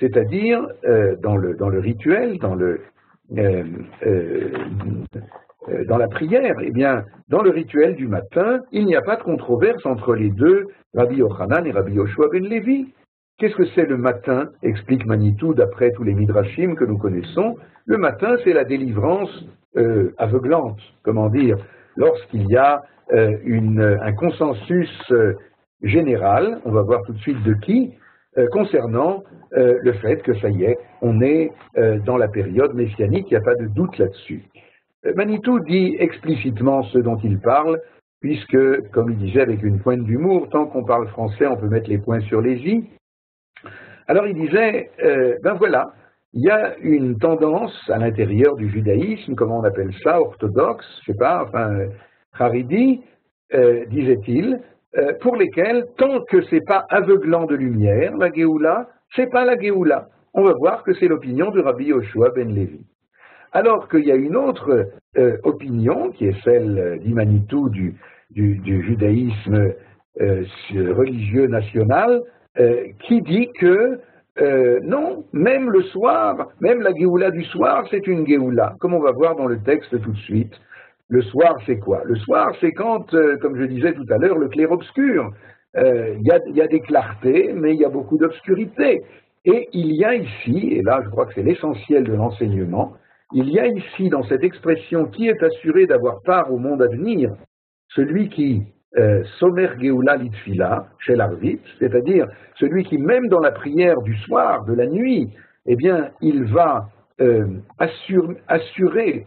c'est-à-dire euh, dans, le, dans le rituel, dans, le, euh, dans la prière, eh bien, dans le rituel du matin, il n'y a pas de controverse entre les deux, Rabbi Yochanan et Rabbi Yoshua ben Levi. Qu'est-ce que c'est le matin explique Manitou d'après tous les midrashim que nous connaissons? Le matin, c'est la délivrance aveuglante, comment dire, lorsqu'il y a une, un consensus général, on va voir tout de suite de qui, euh, concernant euh, le fait que ça y est, on est euh, dans la période messianique, il n'y a pas de doute là-dessus. Manitou dit explicitement ce dont il parle, puisque, comme il disait avec une pointe d'humour, tant qu'on parle français, on peut mettre les points sur les i. Alors il disait, ben voilà, il y a une tendance à l'intérieur du judaïsme, comment on appelle ça, orthodoxe, je sais pas, enfin, haridi, disait-il, euh, pour lesquels, tant que c'est pas aveuglant de lumière, la Géoula, c'est pas la Géoula. On va voir que c'est l'opinion de Rabbi Yoshua ben Levi. Alors qu'il y a une autre euh, opinion, qui est celle d'Imanitou du, judaïsme euh, religieux national, qui dit que non, même le soir, même la Géoula du soir, c'est une Géoula, comme on va voir dans le texte tout de suite. Le soir, c'est quoi? Le soir, c'est quand, euh, comme je disais tout à l'heure, le clair-obscur. Euh, il y, a des clartés, mais il y a beaucoup d'obscurité. Et il y a ici, et là je crois que c'est l'essentiel de l'enseignement, il y a ici dans cette expression qui est assuré d'avoir part au monde à venir, celui qui euh, somer geoula litfila chez c'est-à-dire celui qui même dans la prière du soir, de la nuit, eh bien il va euh, assurer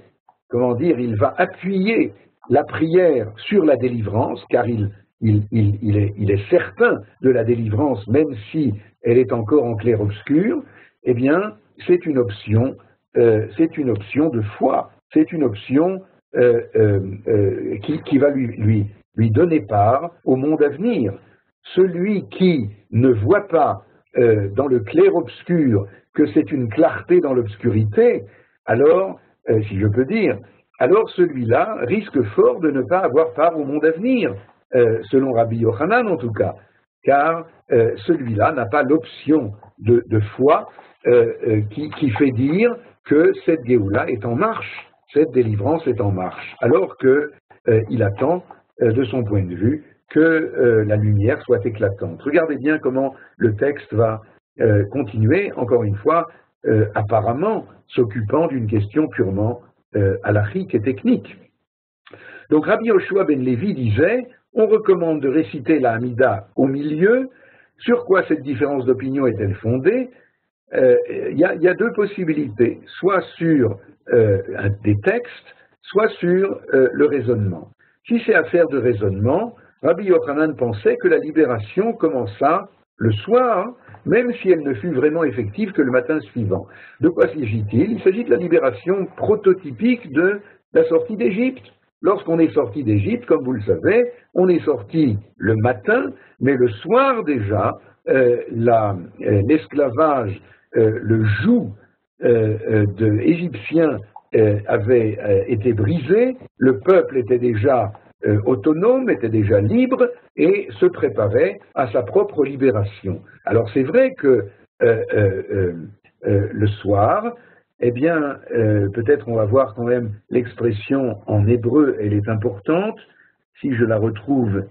comment dire, il va appuyer la prière sur la délivrance, car il, est, certain de la délivrance, même si elle est encore en clair-obscur, eh bien, c'est une option, euh, c'est une option de foi, c'est une option euh, euh, qui, va lui, donner part au monde à venir. Celui qui ne voit pas dans le clair-obscur que c'est une clarté dans l'obscurité, alors euh, si je peux dire, alors celui-là risque fort de ne pas avoir part au monde à venir, euh, selon Rabbi Yochanan en tout cas, car euh, celui-là n'a pas l'option de, foi qui, fait dire que cette Géoula est en marche, cette délivrance est en marche, alors qu'il attend, de son point de vue, que la lumière soit éclatante. Regardez bien comment le texte va continuer, encore une fois, euh, apparemment s'occupant d'une question purement euh, et technique. Donc Rabbi Yoshua ben Levi disait on recommande de réciter la Hamida au milieu. Sur quoi cette différence d'opinion est-elle fondée? Euh, Il y, a deux possibilités, soit sur euh, des textes, soit sur le raisonnement. Si c'est affaire de raisonnement, Rabbi Yochanan pensait que la libération commença le soir même si elle ne fut vraiment effective que le matin suivant. De quoi s'agit-il? Il s'agit de la libération prototypique de la sortie d'Égypte. Lorsqu'on est sorti d'Égypte, comme vous le savez, on est sorti le matin, mais le soir déjà, euh, euh, l'esclavage, euh, le joug de égyptien avait été brisé, le peuple était déjà euh, autonome, était déjà libre et se préparait à sa propre libération. Alors c'est vrai que euh, euh, le soir, eh bien, peut-être on va voir quand même l'expression en hébreu, elle est importante, si je la retrouve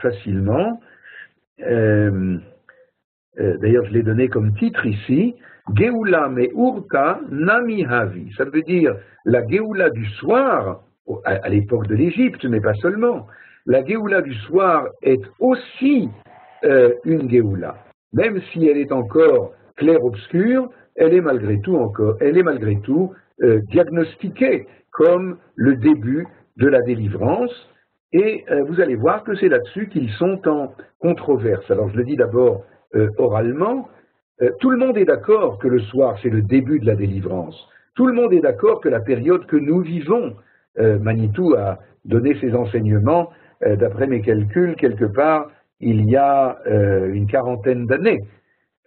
facilement. D'ailleurs, je l'ai donné comme titre ici, Geoula me urka nami havi. Ça veut dire la Geoula du soir à, l'époque de l'Égypte, mais pas seulement. La Géoula du soir est aussi euh, une Géoula. Même si elle est encore claire-obscure, elle est malgré tout encore, elle est malgré tout euh, diagnostiquée comme le début de la délivrance. Et euh, vous allez voir que c'est là-dessus qu'ils sont en controverse. Alors je le dis d'abord oralement. Tout le monde est d'accord que le soir, c'est le début de la délivrance. Tout le monde est d'accord que la période que nous vivons, Manitou a donné ses enseignements, d'après mes calculs, quelque part il y a euh, une quarantaine d'années.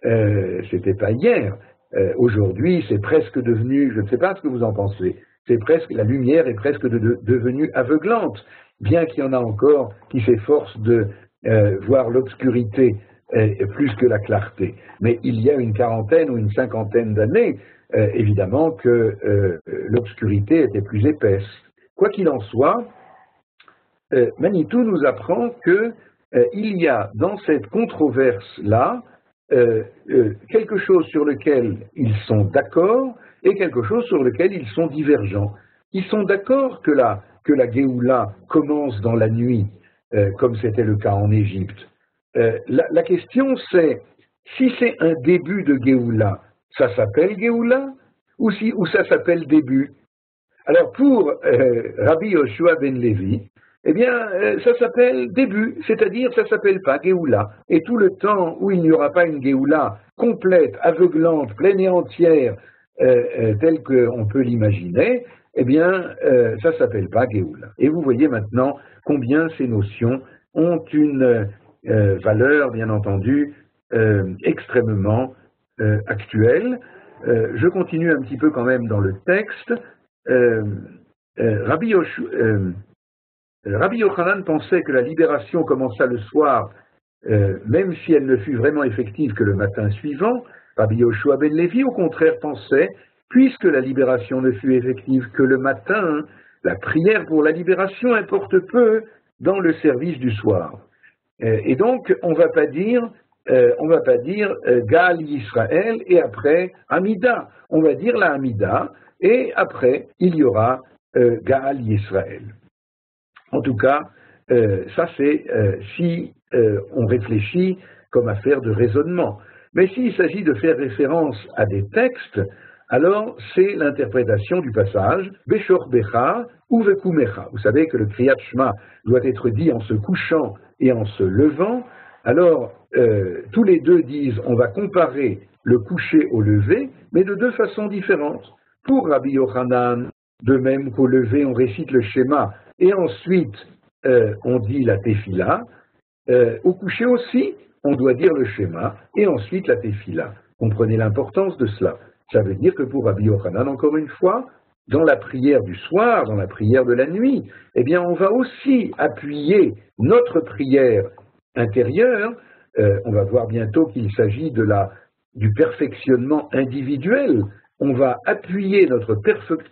Euh, C'était pas hier. Euh, aujourd'hui, c'est presque devenu, je ne sais pas ce que vous en pensez, c'est presque, la lumière est presque devenue aveuglante, bien qu'il y en a encore qui s'efforcent de euh, voir l'obscurité plus que la clarté. Mais il y a une quarantaine ou une cinquantaine d'années, évidemment que l'obscurité était plus épaisse. Quoi qu'il en soit, Manitou nous apprend que euh, il y a dans cette controverse-là euh, euh, quelque chose sur lequel ils sont d'accord et quelque chose sur lequel ils sont divergents. Ils sont d'accord que la, que la Géoula commence dans la nuit, comme c'était le cas en Égypte. La, question c'est, si c'est un début de Géoula, ça s'appelle Géoula ou, si, ça s'appelle début? Alors pour Rabbi Yoshua ben Levi, eh bien, euh, ça s'appelle début, c'est-à-dire ça s'appelle pas Géoula. Et tout le temps où il n'y aura pas une Géoula complète, aveuglante, pleine et entière, euh, euh, telle qu'on peut l'imaginer, eh bien, ça s'appelle pas Géoula. Et vous voyez maintenant combien ces notions ont une valeur, bien entendu, extrêmement actuelle. je continue un petit peu quand même dans le texte. Rabbi Yoshua, euh, Rabbi Yochanan pensait que la libération commença le soir, euh, même si elle ne fut vraiment effective que le matin suivant. Rabbi Yoshua ben Levi, au contraire, pensait, puisque la libération ne fut effective que le matin, la prière pour la libération importe peu dans le service du soir. Euh, et donc, on ne va pas dire, on pas dire Gal Yisraël et après Amida. On va dire la Amida et après il y aura Gaal Yisraël. En tout cas, euh, ça c'est euh, si euh, on réfléchit comme affaire de raisonnement. Mais s'il s'agit de faire référence à des textes, alors c'est l'interprétation du passage Beshor Becha ou Vekumecha. Vous savez que le Kriyat Shema doit être dit en se couchant et en se levant. Alors, tous les deux disent on va comparer le coucher au lever, mais de deux façons différentes. Pour Rabbi Yochanan, de même qu'au lever on récite le schéma et ensuite euh, on dit la tefila. Euh, au coucher aussi, on doit dire le schéma, et ensuite la tefila. Comprenez l'importance de cela. Ça veut dire que pour Rabbi Yochanan, encore une fois, dans la prière du soir, dans la prière de la nuit, eh bien, on va aussi appuyer notre prière intérieure. Euh, on va voir bientôt qu'il s'agit de la, du perfectionnement individuel. On va appuyer notre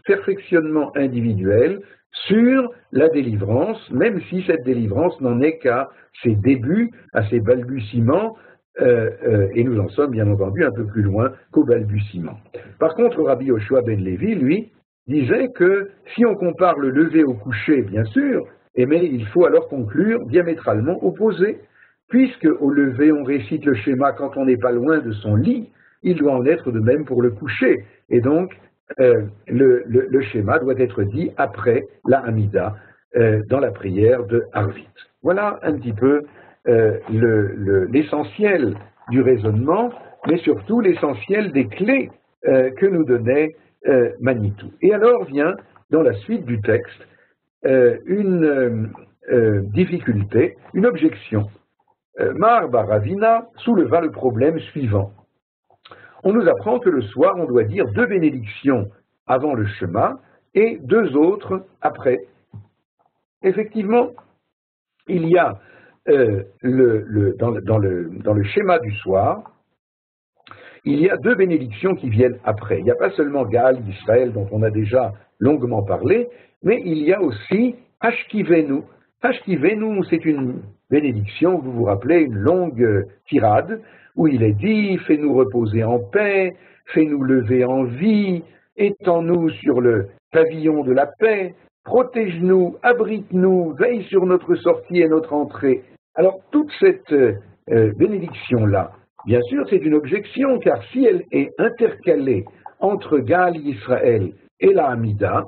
perfectionnement individuel sur la délivrance, même si cette délivrance n'en est qu'à ses débuts, à ses balbutiements, euh, euh, et nous en sommes bien entendu un peu plus loin qu'au balbutiement. Par contre, Rabbi Yoshua ben Levi, lui, disait que si on compare le lever au coucher, bien sûr, eh mais il faut alors conclure diamétralement opposé. Puisque au lever on récite le schéma quand on n'est pas loin de son lit, il doit en être de même pour le coucher. Et donc, euh, le, schéma doit être dit après la Hamida dans la prière de Harvit. Voilà un petit peu euh, l'essentiel du raisonnement, mais surtout l'essentiel des clés que nous donnait Manitou. Et alors vient, dans la suite du texte, une difficulté, une objection. Mar Baravina souleva le problème suivant on nous apprend que le soir, on doit dire deux bénédictions avant le chemin et deux autres après. Effectivement, il y a euh, dans, le, schéma du soir, il y a deux bénédictions qui viennent après. Il n'y a pas seulement Gaal d'Israël dont on a déjà longuement parlé, mais il y a aussi Hashkivenu. Hashkivenu, c'est une bénédiction, vous vous rappelez, une longue tirade où il est dit Fais-nous reposer en paix, fais-nous lever en vie, étends-nous sur le pavillon de la paix, protège-nous, abrite-nous, veille sur notre sortie et notre entrée. Alors toute cette bénédiction-là, bien sûr, c'est une objection, car si elle est intercalée entre Gal Israël et la Hamida,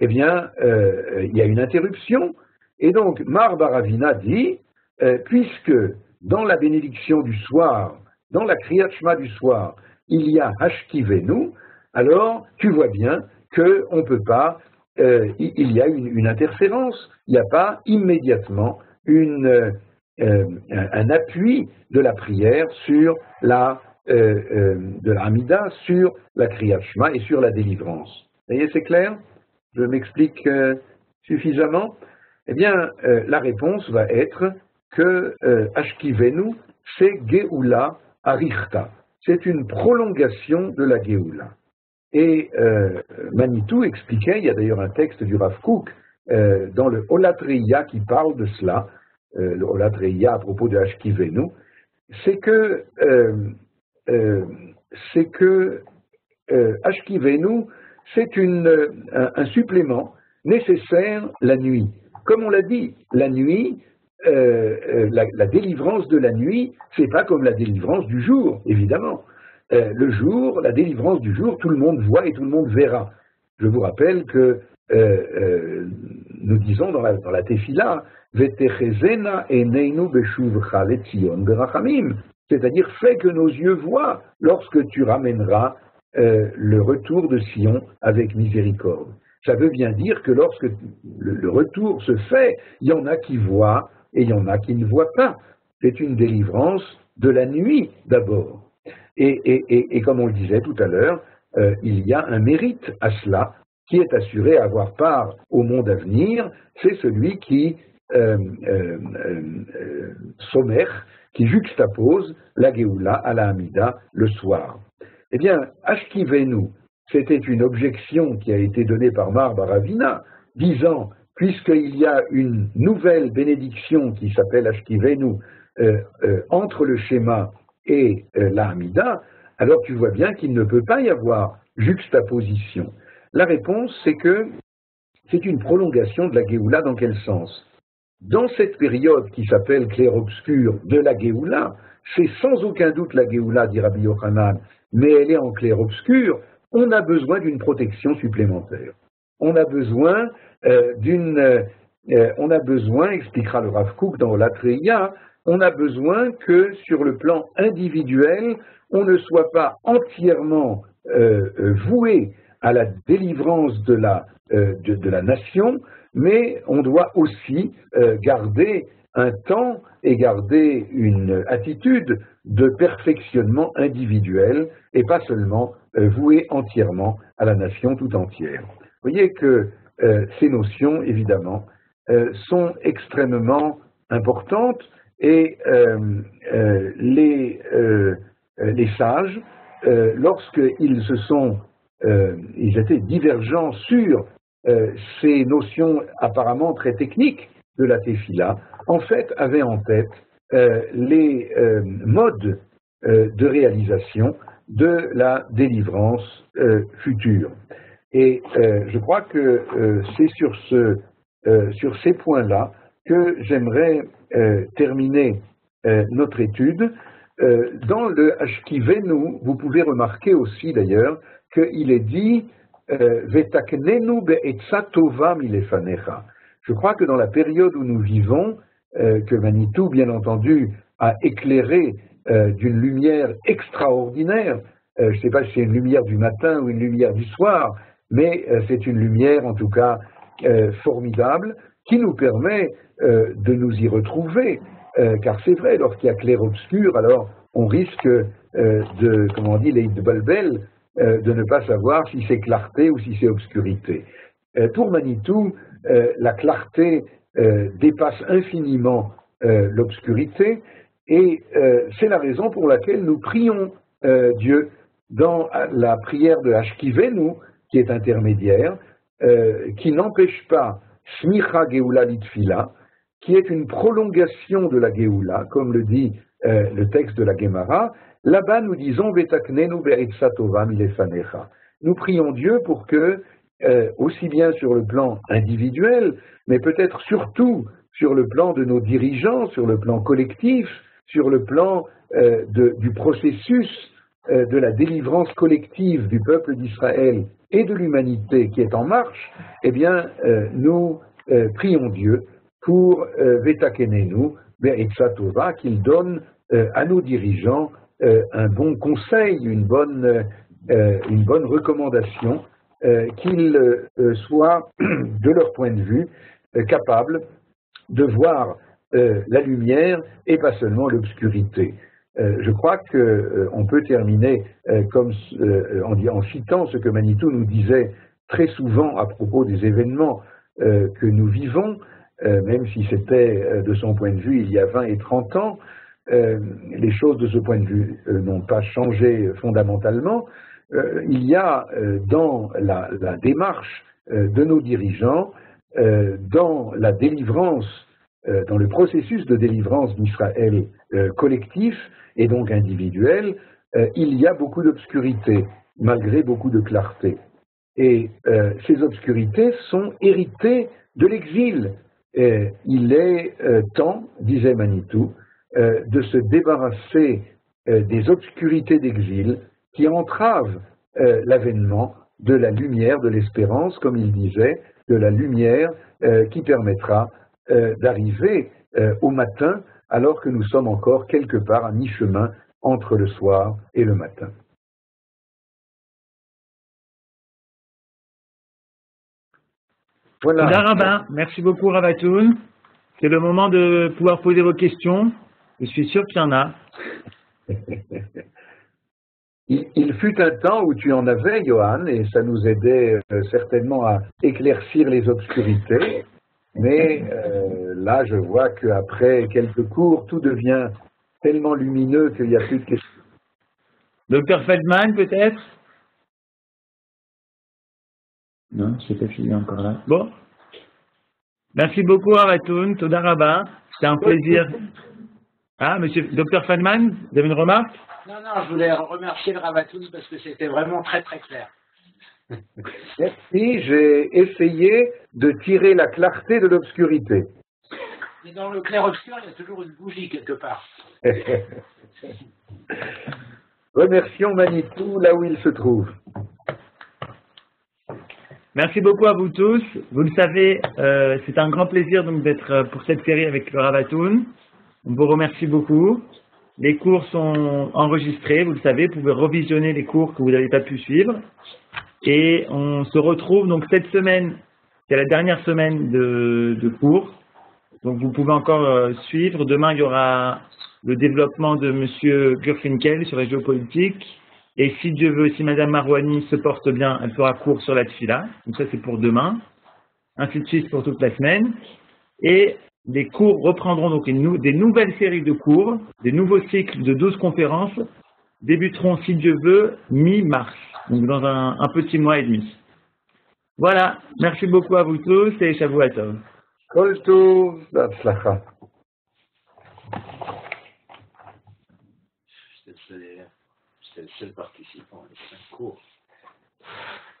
eh bien, il y a une interruption. Et donc, Mar Baravina dit, puisque dans la bénédiction du soir, dans la Kriyat du soir, il y a Hashkivenu, alors tu vois bien qu'on ne peut pas, euh, il y a une, interférence, il n'y a pas immédiatement une, euh, un appui de la prière sur la, euh, de l'Amida, sur la Kriyat et sur la délivrance. Vous voyez, c'est clair? Je m'explique suffisamment? Eh bien, la réponse va être que Ashkivenu, c'est Geoula Arichta. C'est une prolongation de la Geoula. Et euh, Manitou expliquait, il y a d'ailleurs un texte du Rav Kook euh, dans le Olatreya qui parle de cela, euh, à propos de c'est que, c'est que Ashkivenu, c'est un, un, supplément nécessaire la nuit. Comme on l'a dit, la nuit, la, délivrance de la nuit, c'est pas comme la délivrance du jour, évidemment. Euh, le jour, la délivrance du jour, tout le monde voit et tout le monde verra. Je vous rappelle que euh, euh, nous disons dans la, dans c'est-à-dire fais que nos yeux voient lorsque tu ramèneras le retour de Sion avec miséricorde. Ça veut bien dire que lorsque le retour se fait, il y en a qui voient et il y en a qui ne voient pas. C'est une délivrance de la nuit d'abord. Et, comme on le disait tout à l'heure, euh, il y a un mérite à cela qui est assuré à avoir part au monde à venir, c'est celui qui euh, euh, euh sommaire, qui juxtapose la Géoula à la Hamida le soir. Eh bien, Ashkivenu, c'était une objection qui a été donnée par Mar Baravina, disant, puisqu'il y a une nouvelle bénédiction qui s'appelle Ashkivenu entre le schéma et la alors tu vois bien qu'il ne peut pas y avoir juxtaposition. La réponse, c'est que c'est une prolongation de la Géoula dans quel sens? Dans cette période qui s'appelle clair-obscur de la Géoula, c'est sans aucun doute la Géoula, dit Rabbi Yochanan, mais elle est en clair-obscur, on a besoin d'une protection supplémentaire. On a besoin euh, d'une... Euh, on a besoin, expliquera le Rav Kook dans la Treya, on a besoin que sur le plan individuel, on ne soit pas entièrement euh, euh, voué à la délivrance de la, euh, de, la nation, mais on doit aussi garder un temps et garder une attitude de perfectionnement individuel et pas seulement voué entièrement à la nation tout entière. Vous voyez que ces notions, évidemment, sont extrêmement importantes et euh, euh, les, euh, les sages, lorsqu'ils se sont, ils étaient divergents sur ces notions apparemment très techniques de la tefila, en fait avaient en tête les modes de réalisation de la délivrance future. Et je crois que c'est sur, ce, sur ces points-là que j'aimerais euh, terminer euh, notre étude. Euh, dans le Ashkivenu, vous pouvez remarquer aussi d'ailleurs qu'il est dit. Je crois que dans la période où nous vivons, que Manitou, bien entendu, a éclairé d'une lumière extraordinaire, je ne sais pas si c'est une lumière du matin ou une lumière du soir, mais c'est une lumière en tout cas formidable qui nous permet euh, de nous y retrouver, euh, car c'est vrai, lorsqu'il y a clair-obscur, alors on risque euh, de, comment on dit, les de balbel, de ne pas savoir si c'est clarté ou si c'est obscurité. pour Manitou, la clarté dépasse infiniment l'obscurité, et c'est la raison pour laquelle nous prions Dieu dans la prière de Hashkivenu, qui est intermédiaire, qui n'empêche pas Smicha Geoula Litfila, qui est une prolongation de la Geoula, comme le dit euh, le texte de la Gemara. Là-bas, nous disons Nous prions Dieu pour que, euh, aussi bien sur le plan individuel, mais peut-être surtout sur le plan de nos dirigeants, sur le plan collectif, sur le plan de, du processus de la délivrance collective du peuple d'Israël et de l'humanité qui est en marche, eh bien, nous prions Dieu pour Vetakenenu, Torah, qu'il donne à nos dirigeants un bon conseil, une bonne, une bonne recommandation euh, qu'ils euh, soient, de leur point de vue, euh, capables de voir la lumière et pas seulement l'obscurité. je crois qu'on peut terminer comme, en, citant ce que Manitou nous disait très souvent à propos des événements que nous vivons, même si c'était de son point de vue il y a 20 et 30 ans, les choses de ce point de vue n'ont pas changé fondamentalement, euh, il y a euh, dans la, démarche euh, de nos dirigeants, dans la délivrance, dans le processus de délivrance d'Israël collectif et donc individuel, il y a beaucoup d'obscurité, malgré beaucoup de clarté. Et ces obscurités sont héritées de l'exil. il est temps, disait Manitou, de se débarrasser des obscurités d'exil qui entrave euh, l'avènement de la lumière, de l'espérance, comme il disait, de la lumière euh, qui permettra euh, d'arriver au matin alors que nous sommes encore quelque part à mi-chemin entre le soir et le matin. Merci beaucoup, Ravatoun. C'est le moment de pouvoir poser vos questions. Je suis sûr qu'il y en a. Il, fut un temps où tu en avais, Johan, et ça nous aidait euh, certainement à éclaircir les obscurités. Mais euh, là, je vois qu'après quelques cours, tout devient tellement lumineux qu'il n'y a plus de questions. Docteur Feldman, peut-être? Non, c'est pas fini encore là. Bon. Merci beaucoup, Aratoun, Todaraba. C'était un plaisir. Ah, monsieur, docteur Feldman, vous avez une remarque? Non, non, je voulais remercier le Ravatoun parce que c'était vraiment très très clair. Merci, j'ai essayé de tirer la clarté de l'obscurité. Mais dans le clair-obscur, il y a toujours une bougie quelque part. Remercions Manitou là où il se trouve. Merci beaucoup à vous tous. Vous le savez, euh, c'est un grand plaisir donc d'être euh, pour cette série avec le Ravatoun. On vous remercie beaucoup. Les cours sont enregistrés, vous le savez, vous pouvez revisionner les cours que vous n'avez pas pu suivre. Et on se retrouve donc cette semaine, c'est la dernière semaine de, cours. Donc vous pouvez encore euh, suivre. Demain, il y aura le développement de M. Gurfinkel sur la géopolitique. Et si Dieu veut, si Mme Marouani se porte bien, elle fera cours sur la tfila. Donc ça, c'est pour demain. Ainsi de suite pour toute la semaine. Et les cours reprendront donc des nouvelles séries de cours, des nouveaux cycles de 12 conférences, débuteront, si Dieu veut, mi-mars, donc dans un, petit mois et demi. Voilà, merci beaucoup à vous tous et Shavuatov. Kol J'étais le seul participant à ces cours.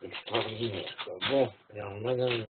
Extraordinaire. Bon, alors madame.